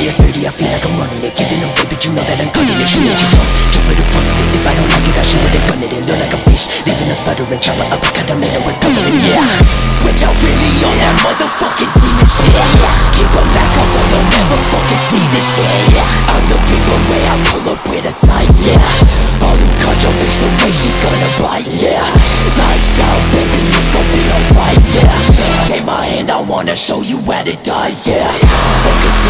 they afraid I feel like I'm running it. Giving away, but you know that I'm cutting it Shooting you up, just for the fun of it. If I don't like it, I shoot it and run it. And look like a fish, leaving a sputtering chopper up. I got down and we're covering, yeah. We're really on that motherfucking demon shit Keep on back, cause I you'll never fucking see this shit I'm the people where I pull up with a sign, yeah. All them cards, your bitch, the way she gonna bite, yeah. Lights out, baby, it's gonna be alright, yeah. Take my hand, I wanna show you how to die, yeah. Focus.